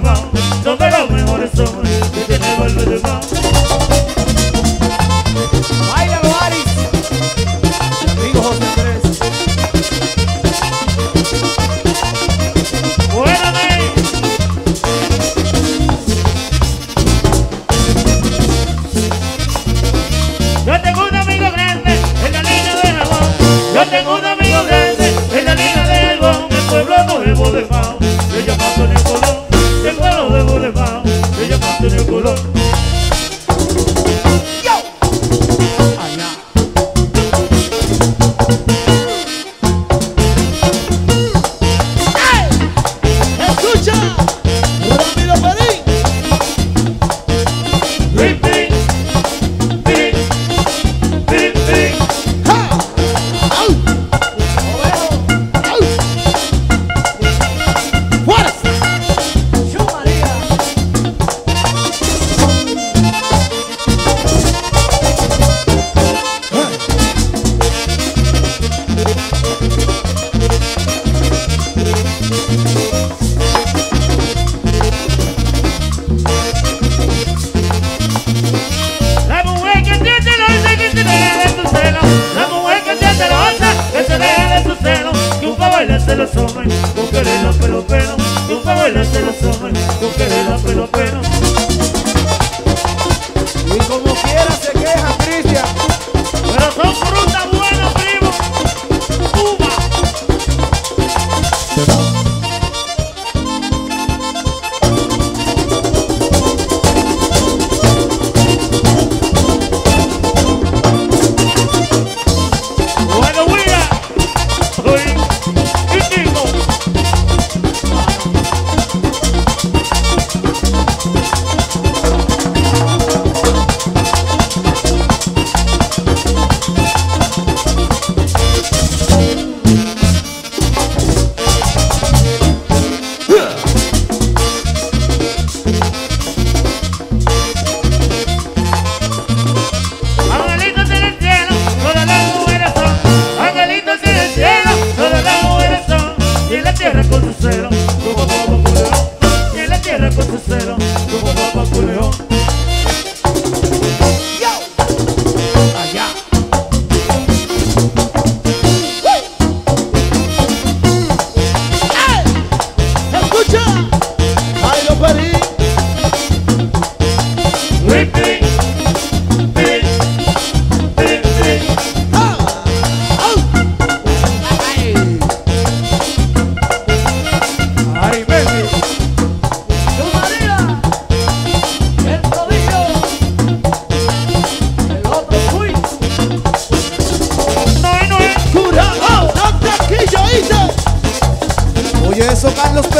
donde los mejores son, de Mao. Baila Aris, amigo José Andrés. Yo tengo una tierra con su cero, como Papa Culeón. Y en la tierra con su cero, como Papa Culeón. Allá. ¡Hey! ¡Escucha! ¡Ay, lo parí! ¡Ripi! Carlos